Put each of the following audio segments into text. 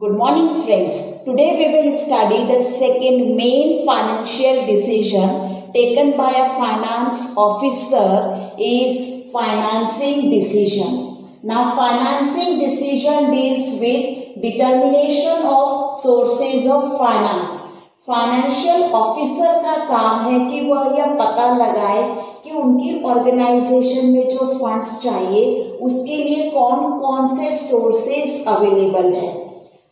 Good morning friends. Today we will study the second main financial decision taken by a finance officer is financing decision. Now financing decision deals with determination of sources of finance. Financial officer का काम है कि वह यह पता लगाए कि उनकी ऑर्गेनाइजेशन में जो फंड्स चाहिए उसके लिए कौन कौन से सोर्सेज अवेलेबल है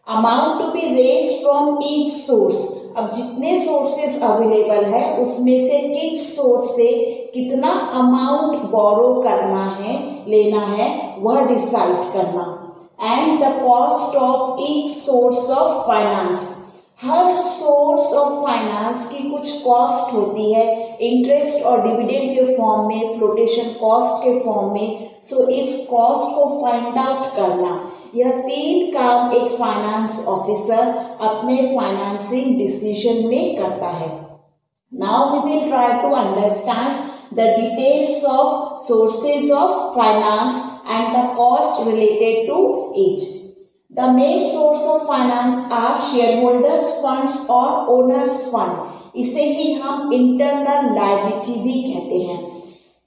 amount to be raise from each source अब जितने सोर्सेस अवेलेबल है, उसमें से किस सोर्स से कितना अमाउंट बोरो करना है, लेना है, वह डिसाइड करना. And the cost of each source of finance her source of finance की कुछ कॉस्ट होती है। इंटरेस्ट और डिविडेंड के फॉर्म में फ्लोटेशन कॉस्ट के फॉर्म में। सो so, इस कॉस्ट को फाइंड आउट करना। यह तीन काम एक फाइनेंस ऑफिसर अपने फाइनेंसिंग डिसीज़न में करता है। Now we will try to understand the details of sources of finance and the cost related to each The main source of finance are shareholders funds और owners fund. इसे ही हम internal liability भी कहते हैं।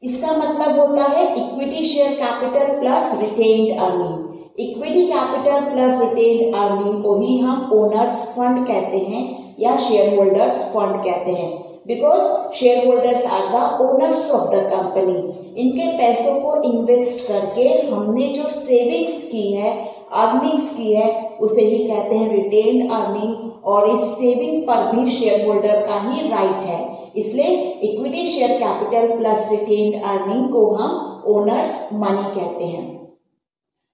इसका मतलब होता है equity share capital plus retained earning equity capital plus retained earning को ही हम ओनर्स फंड कहते हैं या शेयर होल्डर्स फंड कहते हैं। Because share holders are the owners of the company इनके पैसों को इन्वेस्ट करके हमने जो सेविंग्स की है अर्निंग्स की है, उसे ही कहते हैं रिटेन अर्निंग और इस सेविंग पर भी शेयर होल्डर का ही राइट है। इसलिए equity share capital plus retain earning को हम ओनर्स मनी कहते हैं।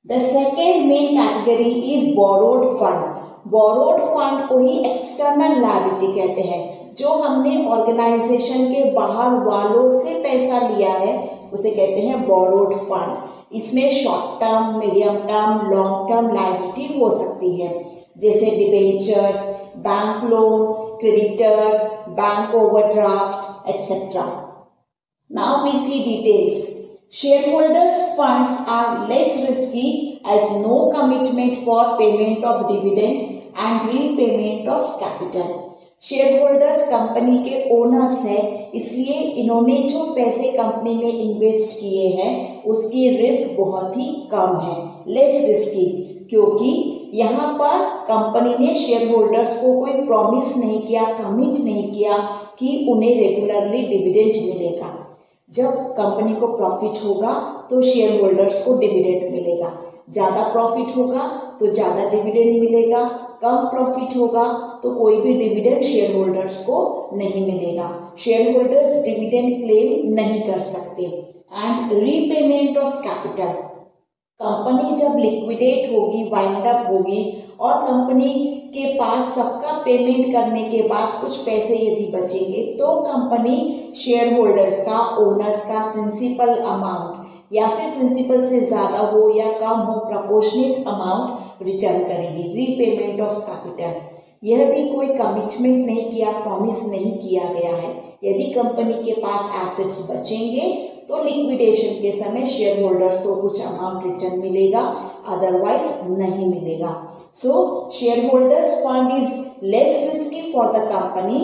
The second main category is borrowed fund borrowed fund को ही एक्सटर्नल लाइबिलिटी कहते हैं, जो हमने ऑर्गेनाइजेशन के बाहर वालों से पैसा लिया है, उसे कहते हैं बोरोड फंड इसमें short term medium term long term liability हो सकती है। जैसे debentures bank loan creditors bank overdraft etcetera now we see details share holders funds are less risky as no commitment for payment of dividend and repayment of capital share holders company के owners हैं, इसलिए इन्होंने जो पैसे company में invest किए हैं, उसकी रिस्क बहुत ही कम है लेस रिस्की क्योंकि यहाँ पर कंपनी ने शेयर होल्डर्स को कोई प्रॉमिस नहीं किया कमिट नहीं किया कि उन्हें रेगुलरली डिविडेंड मिलेगा। जब कंपनी को प्रॉफिट होगा तो शेयर होल्डर्स को डिविडेंड मिलेगा। ज़्यादा प्रॉफिट होगा तो ज़्यादा डिविडेंड मिलेगा। कम प्रॉफिट होगा तो कोई भी डिविडेंड शेयर होल्डर्स को नहीं मिलेगा। शेयर होल्डर्स डिविडेंड क्लेम नहीं कर सकते। And repayment of capital company जब लिक्विडेट होगी वाइंड अप होगी, और कंपनी के पास सबका पेमेंट करने के बाद कुछ पैसे यदि बचेंगे तो कंपनी शेयर होल्डर्स का ओनर्स का प्रिंसिपल अमाउंट या फिर प्रिंसिपल से ज़्यादा हो या कम हो प्रपोर्शनेट अमाउंट रिटर्न करेगी। रीपेमेंट ऑफ़ कैपिटल यह भी कोई कमिटमेंट नहीं किया प्रॉमिस नहीं किया गया है। यदि कंपनी के पास एसेट्स बचेंगे तो लिक्विडेशन के समय शेयर होल्डर्स को कुछ अमाउंट रिटर्न मिलेगा अदरवाइज़ नहीं मिलेगा। So share holders fund is less risky for the company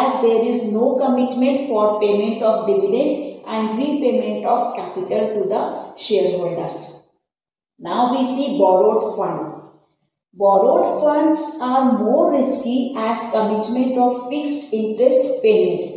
as there is no commitment for payment of dividend and repayment of capital to the shareholders. Now we see borrowed fund. Borrowed funds are more risky as commitment of fixed interest payment.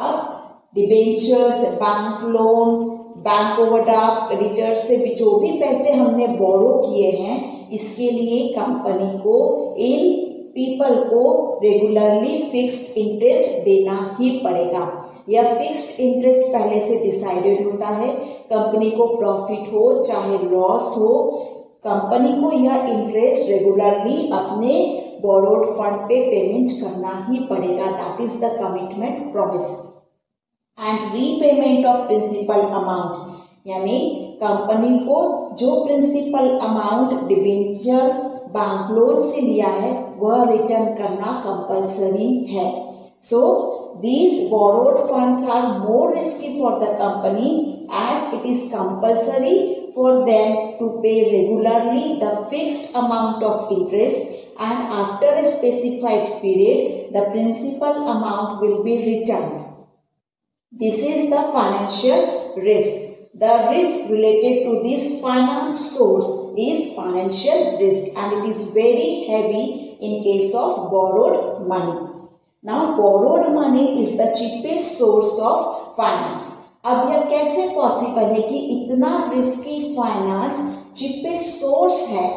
अब debentures bank loan bank overdraft creditors से भी जो भी पैसे हमने बोरो किए हैं इसके लिए कंपनी को इन पीपल को रेगुलरली फिक्स्ड इंटरेस्ट देना ही पड़ेगा यह फिक्स्ड इंटरेस्ट पहले से डिसाइडेड होता है कंपनी को प्रॉफिट हो, चाहे लॉस हो कंपनी को यह इंटरेस्ट रेगुलरली अपने बोरोड फंड पे पेमेंट करना ही पड़ेगा that is the commitment promise and repayment of principal amount यानी कंपनी को जो principal amount debenture bank loan से लिया है, वह रिटर्न करना कंपलसरी है। सो These borrowed funds are more risky for the company as it is compulsory for them to pay regularly the fixed amount of interest and after a specified period, the principal amount will be returned. This is the financial risk. The risk related to this finance source is financial risk and it is very heavy in case of borrowed money. Now borrowed money is the cheapest source of finance. अब यह कैसे possible है कि इतना risky finance cheapest source है?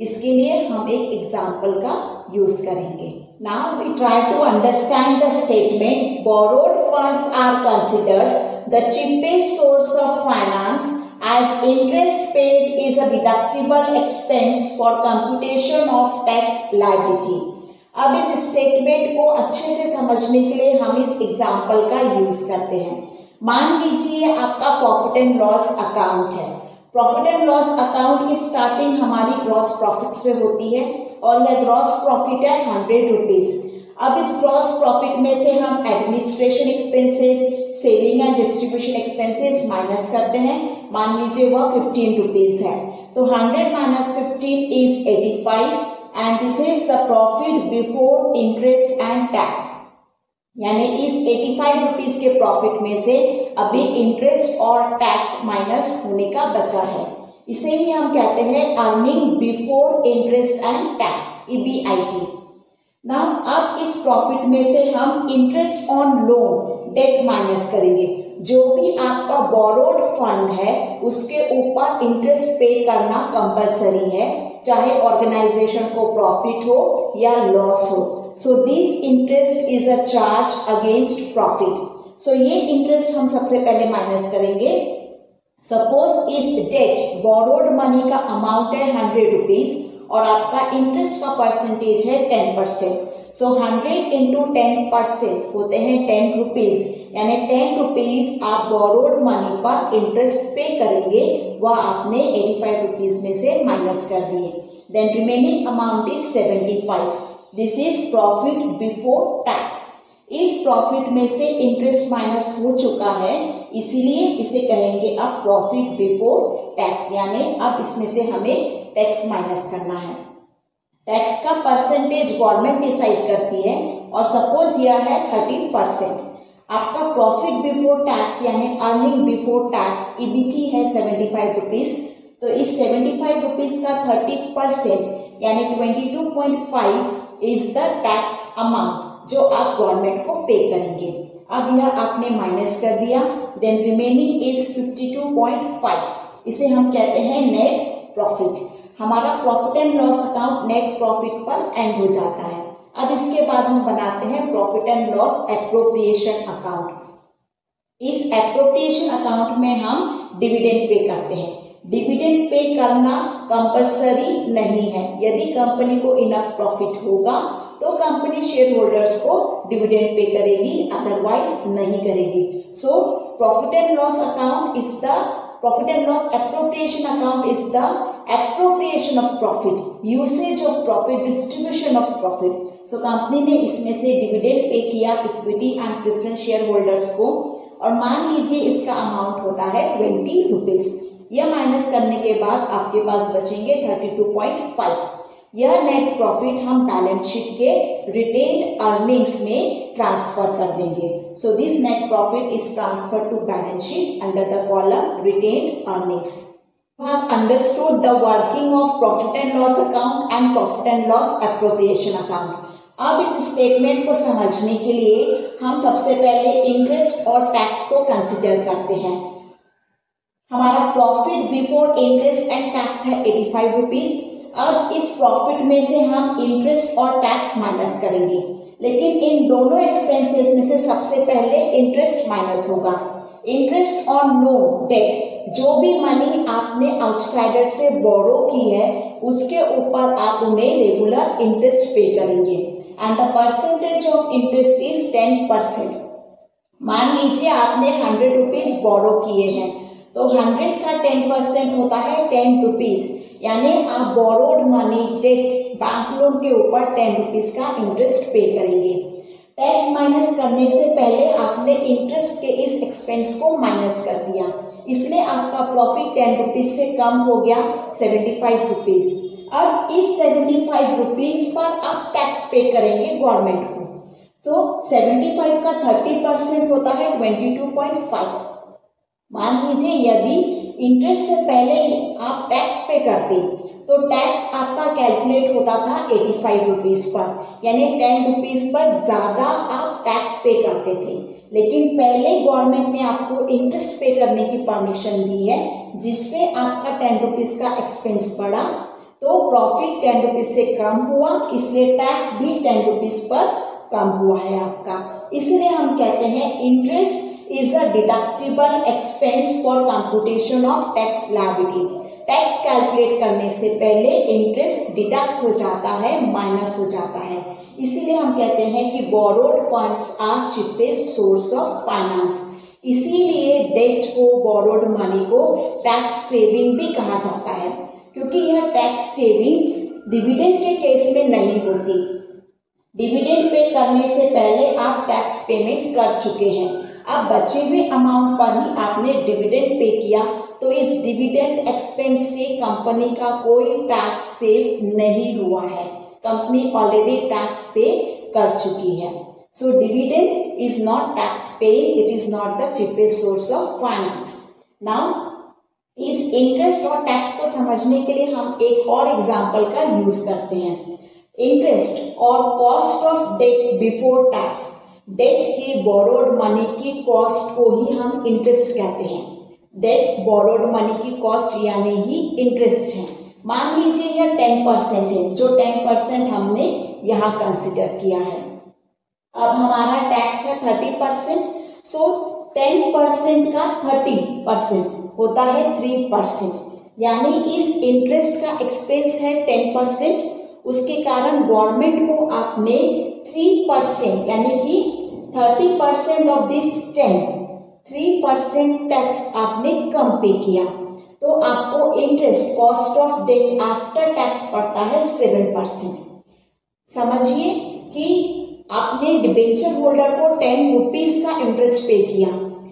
इसके लिए हम एक एग्ज़ाम्पल का यूज़ करेंगे। Now we try to understand the statement borrowed funds are considered the cheapest source of finance as interest paid is a deductible expense for computation of tax liability अब इस statement को अच्छे से समझने के लिए हम इस एग्ज़ाम्पल का यूज़ करते हैं। मान लीजिए आपका प्रॉफिट एंड लॉस अकाउंट है। प्रॉफिट एंड लॉस अकाउंट की स्टार्टिंग हमारी ग्रॉस प्रॉफिट से होती है और यह ग्रॉस प्रॉफिट है हंड्रेड रुपीज़ अब इस ग्रॉस प्रॉफिट में से हम administration expenses selling and distribution expenses minus करते हैं। मान लीजिए वह फिफ्टीन रुपीज़ है। तो hundred minus fifteen is eighty five and this is the profit before interest and tax यानी इस 85 रुपीस के प्रॉफिट में से अभी इंटरेस्ट और टैक्स माइनस होने का बचा है। इसे ही हम कहते हैं earning before interest and tax EBIT ना अब इस प्रॉफिट में से हम interest on loan debt minus करेंगे। जो भी आपका बोरोड फंड है, उसके ऊपर इंटरेस्ट पे करना कंपलसरी है। चाहे ऑर्गेनाइजेशन को प्रॉफिट हो या लॉस हो. So this interest is a charge against profit so ये इंटरेस्ट हम सबसे पहले माइनस करेंगे. सपोज़ इस डेट बोरोड मनी का अमाउंट है हंड्रेड रुपीज़ और आपका इंटरेस्ट का परसेंटेज है ten percent so hundred into ten percent होते हैं टेन रुपीज़ यानी टेन रुपीज़ आप बोरोड मनी पर इंटरेस्ट पे करेंगे, वह आपने एटी फाइव रुपीज़ में से माइनस कर दिए। Then remaining amount is seventy five this is profit before tax इस प्रॉफिट में से इंटरेस्ट माइनस हो चुका है, इसीलिए इसे कहेंगे अब प्रॉफिट बिफोर टैक्स यानी अब इसमें से हमें टैक्स माइनस करना है। टैक्स का परसेंटेज गवर्नमेंट डिसाइड करती है और सपोज़ यह है थर्टीन परसेंट आपका प्रॉफिट बिफोर टैक्स यानी अर्निंग बिफोर टैक्स ईबीटी है सेवेंटी फाइव रुपीज़ तो इस सेवेंटी फाइव रुपीज़ का थर्टी परसेंट यानी twenty two point five is the tax amount जो आप गवर्नमेंट को पे करेंगे। अब यह आपने माइनस कर दिया देन रिमेनिंग इज़ 52.5 इसे हम कहते हैं नेट प्रॉफिट हमारा profit and loss account net profit पर एंड हो जाता है। अब इसके बाद हम बनाते हैं profit and loss appropriation account इस एप्रोप्रिएशन अकाउंट में हम डिविडेंड पे करते हैं। डिविडेंड पे करना कंपलसरी नहीं है। यदि कंपनी को इनफ प्रॉफिट होगा तो कंपनी शेयर होल्डर्स को डिविडेंड पे करेगी अदरवाइज़ नहीं करेगी। So profit and loss account is the profit and loss appropriation account is the appropriation of profit usage of profit distribution of profit so company ने इसमें से dividend pay किया equity and preference share holders को। और मान लीजिए इसका amount होता है ट्वेंटी रुपीज़ यह माइनस करने के बाद आपके पास बचेंगे थर्टी टू पॉइंट फाइव यह नेट प्रॉफिट हम बैलेंस शीट के रिटेन अर्निंग्स में ट्रांसफ़र कर देंगे। So this net profit is transfer to balance sheet under the column retain earnings have understood the working of profit and loss account and profit and loss appropriation account. अब इस statement को समझने के लिए हम सबसे पहले इंटरेस्ट और टैक्स को कंसिडर करते हैं। हमारा profit before interest and tax है एटी फाइव रुपीज़ अब इस प्रॉफिट में से हम इंटरेस्ट और टैक्स माइनस करेंगे। लेकिन इन दोनों एक्सपेंसेस में से सबसे पहले इंटरेस्ट माइनस होगा। इंटरेस्ट ऑन नो डेट जो भी मनी आपने आउटसाइडर से बोरो की है, उसके ऊपर आप उन्हें रेगुलर इंटरेस्ट पे करेंगे। And the percentage of interest is ten percent मान लीजिए आपने हंड्रेड रुपीज़ बोरो किए हैं तो हंड्रेड का टेन परसेंट होता है टेन रुपीज़ यानी आप borrowed money debt bank loan के ऊपर टेन रुपीज़ का इंटरेस्ट पे करेंगे। टैक्स माइनस करने से पहले आपने इंटरेस्ट के इस एक्सपेंस को माइनस कर दिया। इसलिए आपका प्रॉफिट टेन रुपीज़ से कम हो गया सेवेंटी फाइव रुपीज़ अब इस सेवेंटी फाइव रुपीज़ पर आप टैक्स पे करेंगे गवर्नमेंट को. तो सेवेंटी फाइव का थर्टी परसेंट होता है ट्वेंटी टू पॉइंट फाइव मान लीजिए यदि इंटरेस्ट से पहले आप टैक्स पे करते तो टैक्स आपका कैलकुलेट होता था एटी फाइव रुपीज़ पर. यानी टेन रुपीज़ पर ज़्यादा आप टैक्स पे करते थे. लेकिन पहले गवर्नमेंट ने आपको इंटरेस्ट पे करने की परमिशन दी है, जिससे आपका टेन रुपीज़ का एक्सपेंस बढ़ा। तो प्रॉफिट टेन रुपीज़ से कम हुआ, इसलिए टैक्स भी टेन रुपीज़ पर कम हुआ है आपका। इसलिए हम कहते हैं interest is a deductible expense for computation of tax liability tax calculate करने से पहले इंटरेस्ट डिडक्ट हो जाता है माइनस हो जाता है। इसीलिए हम कहते हैं कि borrowed funds are cheapest source of finance इसीलिए डेट को बोरोड मनी को टैक्स सेविंग भी कहा जाता है, क्योंकि यह टैक्स सेविंग डिविडेंड के केस में नहीं होती। डिविडेंड पे करने से पहले आप टैक्स पेमेंट कर चुके हैं। अब बचे हुए अमाउंट पर ही आपने डिविडेंड पे किया तो इस डिविडेंड एक्सपेंस से कंपनी का कोई टैक्स सेव नहीं हुआ है। कंपनी ऑलरेडी टैक्स पे कर चुकी है so dividend is not tax pay it is not the cheapest source of finance now इस इंटरेस्ट और टैक्स को समझने के लिए हम एक और एग्ज़ाम्पल का यूज़ करते हैं. इंटरेस्ट और cost of debt before tax debt की बोरोड मनी की कॉस्ट को ही हम इंटरेस्ट कहते हैं. डेट बोरोड मनी की कॉस्ट यानी ही इंटरेस्ट है. मान लीजिए यह टेन परसेंट है, जो टेन परसेंट हमने यहाँ कंसिडर किया है। अब हमारा टैक्स है thirty percent so ten percent का थर्टी परसेंट होता है थ्री परसेंट यानी इस इंटरेस्ट का एक्सपेंस है टेन परसेंट उसके कारण गवर्नमेंट को आपने थ्री परसेंट यानी कि thirty percent of this ten three percent tax आपने कम पे किया। तो आपको interest cost of debt after tax पड़ता है सेवन परसेंट समझिए कि आपने डिबेंचर होल्डर को टेन रुपीज़ का इंटरेस्ट पे किया,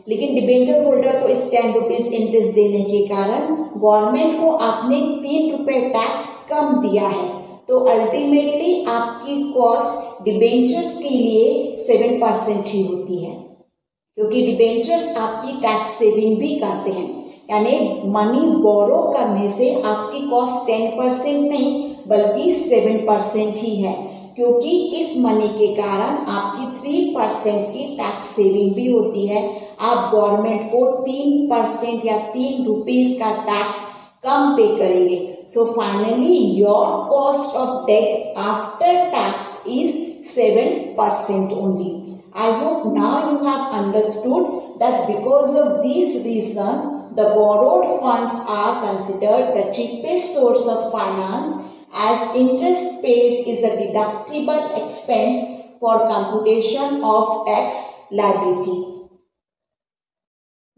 लेकिन डिबेंचर होल्डर को इस टेन रुपीज़ इंटरेस्ट देने के कारण गवर्नमेंट को आपने तीन रुपए टैक्स कम दिया है। तो अल्टीमेटली आपकी कॉस्ट डिबेंचर्स के लिए सेवन परसेंट ही होती है, क्योंकि डिबेंचर्स आपकी टैक्स सेविंग भी करते हैं। यानी मनी बोरो करने से आपकी कॉस्ट टेन परसेंट नहीं बल्कि सेवन परसेंट ही है क्योंकि इस मनी के कारण आपकी थ्री परसेंट की टैक्स सेविंग भी होती है। आप गवर्नमेंट को तीन परसेंट या तीन रुपीज़ का टैक्स कम पे करेंगे। So finally your cost of debt after tax is seven percent only I hope now you have understood that because of this reason, the borrowed funds are considered the cheapest source of finance as interest paid is a deductible expense for computation of tax liability.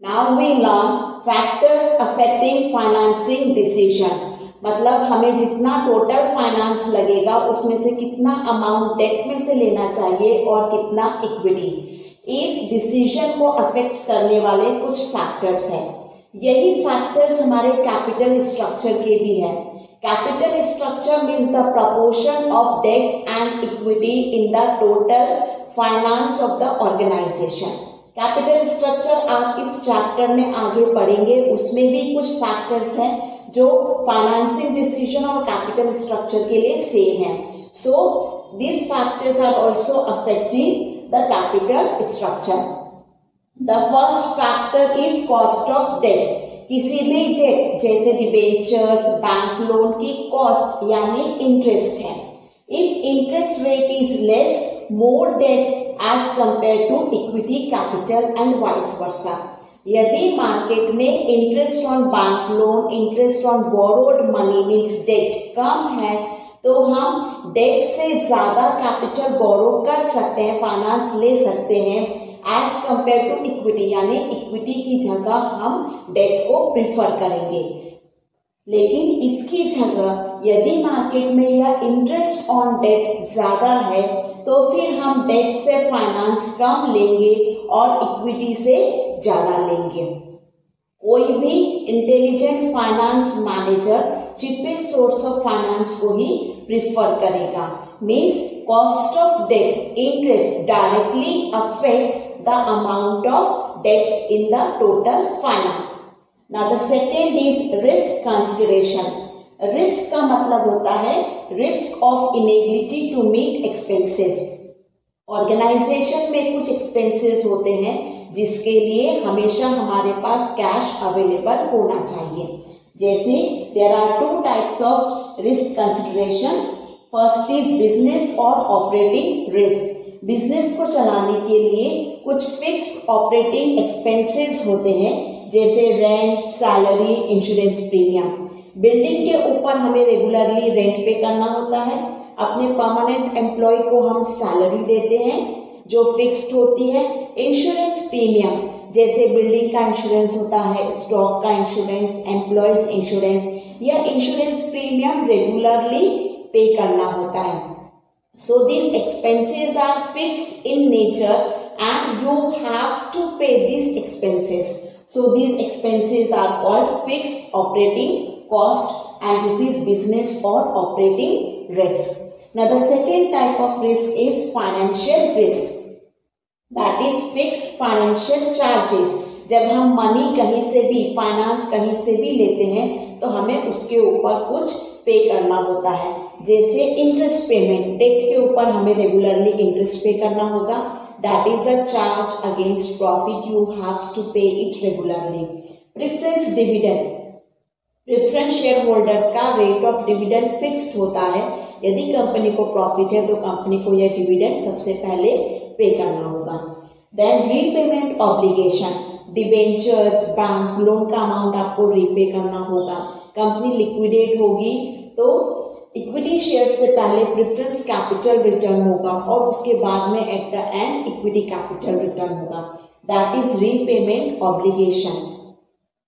Now we learn factors affecting financing decision. मतलब हमें जितना total finance लगेगा उसमें से कितना amount date में से लेना चाहिए और कितना इक्विटी इस डिसीज़न को अफेक्ट करने वाले कुछ फैक्टर्स हैं यही फैक्टर्स हमारे कैपिटल स्ट्रक्चर के भी हैं। Capital structure means the proportion of debt and equity in the total finance of the organisation capital structure आप इस चैप्टर में आगे पढ़ेंगे, उसमें भी कुछ फैक्टर्स हैं जो फाइनेंसिंग डिसीज़न और कैपिटल स्ट्रक्चर के लिए सेम है। So this factors are also affecting the capital structure the first factor is cost of debt किसी भी डेट जैसे डिबेंचर्स बैंक लोन की कॉस्ट यानी इंटरेस्ट है। If interest rate is less more debt as compared to equity, capital and vice versa. यदि market में interest on bank loan interest on borrowed money means debt कम है तो हम date से ज़्यादा कैपिटल बोरो कर सकते हैं फाइनेंस ले सकते हैं। एज कंपेयर टू इक्विटी यानी इक्विटी की जगह हम डेट को प्रिफर करेंगे। लेकिन इसकी जगह यदि मार्केट में यह इंटरेस्ट ऑन डेट ज़्यादा है तो फिर हम डेट से फाइनेंस कम लेंगे और इक्विटी से ज़्यादा लेंगे। कोई भी intelligent finance manager cheapest source of finance को ही प्रिफर करेगा। Means cost of debt interest directly affect the amount of debt in the total finance Now, the second is risk consideration. Risk का मतलब होता है risk of inability to meet expenses organisation में कुछ expenses होते हैं जिसके लिए हमेशा हमारे पास कैश अवेलेबल होना चाहिए। जैसे there are two types of risk consideration first is business और ऑपरेटिंग रिस्क बिज़नेस को चलाने के लिए कुछ फिक्स्ड ऑपरेटिंग एक्सपेंसेस होते हैं, जैसे rent salary insurance premium building के ऊपर हमें रेगुलरली रेंट पे करना होता है। अपने परमानेंट एम्प्लॉय को हम सैलरी देते हैं, जो फिक्स्ड होती है। इंश्योरेंस प्रीमियम जैसे बिल्डिंग का इंश्योरेंस होता है स्टॉक का इंश्योरेंस एम्प्लॉयज़ इंश्योरेंस या इंश्योरेंस प्रीमियम रेगुलरली पे करना होता है। So these expenses are fixed in nature and you have to pay these expenses. So these expenses are called fixed operating cost and this is business or operating risk. Now the second type of risk is financial risk that is fixed financial charges जब हम money कहीं से भी finance कहीं से भी लेते हैं तो हमें उसके ऊपर कुछ पे करना होता है। जैसे इंटरेस्ट पेमेंट डेट के ऊपर हमें रेगुलरली इंटरेस्ट पे करना होगा। That is a charge against profit you have to pay it regularly. Preference dividend. Preference share holders का रेट ऑफ़ डिविडेंड फिक्स्ड होता है। यदि कंपनी को प्रॉफिट है तो कंपनी को यह डिविडेंड सबसे पहले पे करना होगा। Then repayment obligation debentures bank loan का अमाउंट आपको रीपे करना होगा। कंपनी लिक्विडेट होगी तो इक्विटी शेयर से पहले प्रेफरेंस कैपिटल रिटर्न होगा और उसके बाद में at the end equity capital return होगा। That is repayment obligation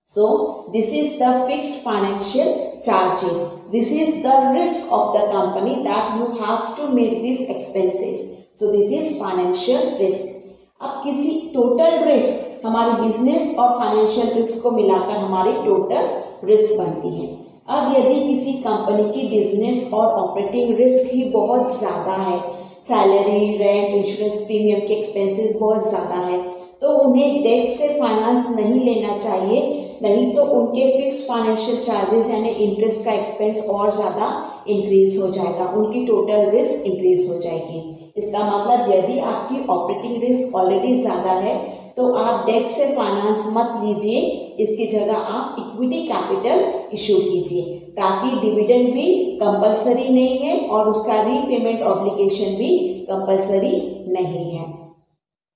so this is the fixed financial charges this is the risk of the company that you have to make this expenses so this is financial risk अब किसी total risk हमारे business और financial risk को मिलाकर हमारी total risk बनती है। अब यदि किसी कंपनी की बिज़नेस और ऑपरेटिंग रिस्क ही बहुत ज़्यादा है सैलरी रेंट इंश्योरेंस प्रीमियम के एक्सपेंसेस बहुत ज़्यादा है तो उन्हें डेट से फाइनेंस नहीं लेना चाहिए, नहीं तो उनके फिक्स फाइनेंशियल चार्जेस यानी इंटरेस्ट का एक्सपेंस और ज़्यादा इंक्रीज हो जाएगा, उनकी टोटल रिस्क इंक्रीज हो जाएगी। इसका मतलब यदि आपकी ऑपरेटिंग रिस्क ऑलरेडी ज़्यादा है तो आप डेट से फाइनेंस मत लीजिए, इसकी जगह आप इक्विटी कैपिटल इशू कीजिए, ताकि डिविडेंड भी कंपलसरी नहीं है और उसका रीपेमेंट ऑब्लिगेशन भी कंपलसरी नहीं है।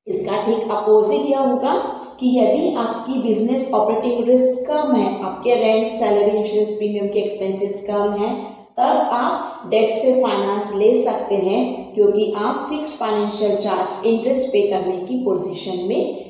इसका ठीक अपोजिट यह होगा कि यदि आपकी बिज़नेस ऑपरेटिंग रिस्क कम है, आपके रेंट सैलरी इंश्योरेंस प्रीमियम के एक्सपेंसेस कम है, तब आप डेट से फाइनेंस ले सकते हैं, क्योंकि आप फिक्स फाइनेंशियल चार्ज इंटरेस्ट पे करने की पोजीशन में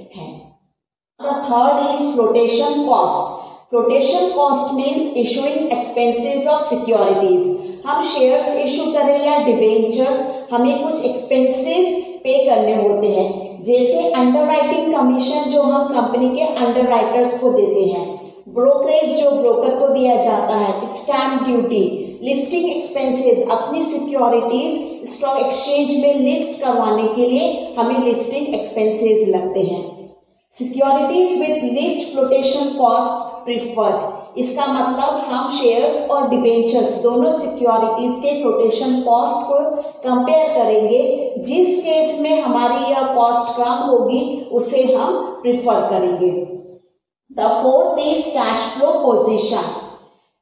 The third is flotation cost. Flotation cost means issuing expenses of securities. हम शेयर्स इशू करें या डिबेंचर्स हमें कुछ एक्सपेंसेस पे करने होते हैं जैसे अंडरराइटिंग कमीशन जो हम कंपनी के अंडरराइटर्स को देते हैं ब्रोकरेज जो ब्रोकर को दिया जाता है स्टैम्प ड्यूटी लिस्टिंग एक्सपेंसेस अपनी सिक्योरिटीज स्टॉक एक्सचेंज में लिस्ट करवाने के लिए हमें लिस्टिंग एक्सपेंसेस लगते हैं securities with list flotation cost preferred इसका मतलब हम शेयर्स और डिबेंचर्स दोनों सिक्योरिटीज के फ्लोटेशन कॉस्ट को कंपेयर करेंगे। जिस केस में हमारी यह कॉस्ट कम होगी, उसे हम प्रिफर करेंगे। The fourth is cash flow position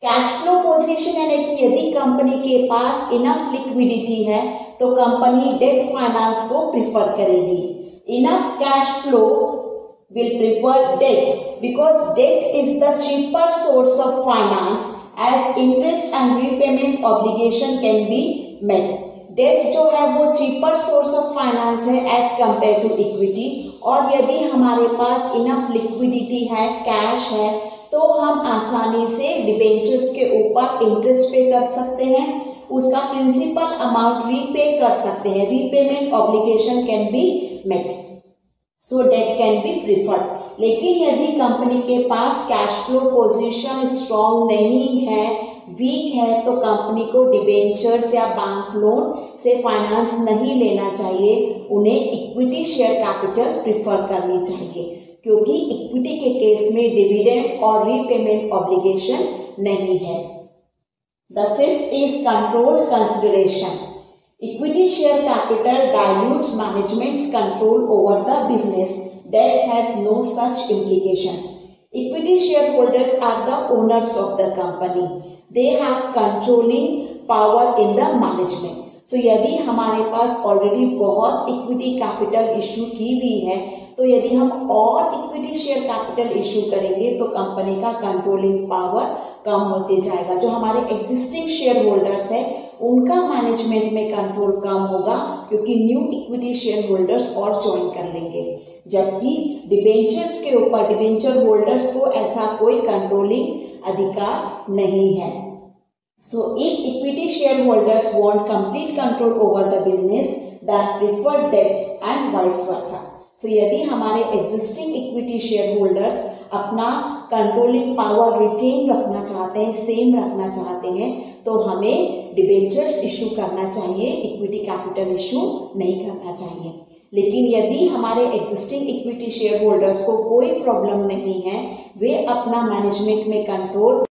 cash flow position यानी कि यदि कंपनी के पास इनफ लिक्विडिटी है तो कंपनी डेट फाइनेंस को प्रिफर करेगी। Enough cash flow will prefer debt because debt is the cheaper source of finance as interest and repayment obligation can be met. Debt जो है वो चीपर सोर्स ऑफ़ फाइनेंस है as compare to equity और यदि हमारे पास enough liquidity है cash है तो हम आसानी से डिबेंचर्स के ऊपर इंटरेस्ट पे कर सकते हैं। उसका प्रिंसिपल अमाउंट रीपे कर सकते हैं। Repayment obligation can be met so debt can be preferred लेकिन यदि कंपनी के पास कैश फ्लो पोजीशन स्ट्रॉन्ग नहीं है वीक है तो कंपनी को डिबेंचर्स या बैंक लोन से फाइनेंस नहीं लेना चाहिए, उन्हें इक्विटी शेयर कैपिटल प्रिफर करनी चाहिए, क्योंकि इक्विटी के केस में डिविडेंड और रीपेमेंट ऑब्लिगेशन नहीं है। The fifth is control consideration equity share capital dilutes management's control over the business that has no such implications Equity shareholders are the owners of the company. They have controlling power in the management. So so, यदि हमारे पास already बहुत equity capital issue की हुई है तो यदि हम और इक्विटी शेयर कैपिटल इश्यू करेंगे तो कंपनी का कंट्रोलिंग पावर कम होते जाएगा जो हमारे एग्जिस्टिंग शेयर होल्डर्स है उनका मैनेजमेंट में कंट्रोल कम होगा, क्योंकि न्यू इक्विटी शेयर होल्डर्स और ज्वाइन कर लेंगे। जबकि डिबेंचर्स के ऊपर डिबेंचर होल्डर्स को ऐसा कोई कंट्रोलिंग अधिकार नहीं है। So if equity share holders want complete control over the business that prefer debt and vice versa so यदि हमारे एग्जिस्टिंग इक्विटी शेयर होल्डर्स अपना कंट्रोलिंग पावर रिटेन रखना चाहते हैं सेम रखना चाहते हैं तो हमें डिबेंचर्स इशू करना चाहिए इक्विटी कैपिटल इशू नहीं करना चाहिए। लेकिन यदि हमारे एग्जिस्टिंग इक्विटी शेयर होल्डर्स को कोई प्रॉब्लम नहीं है, वे अपना मैनेजमेंट में कंट्रोल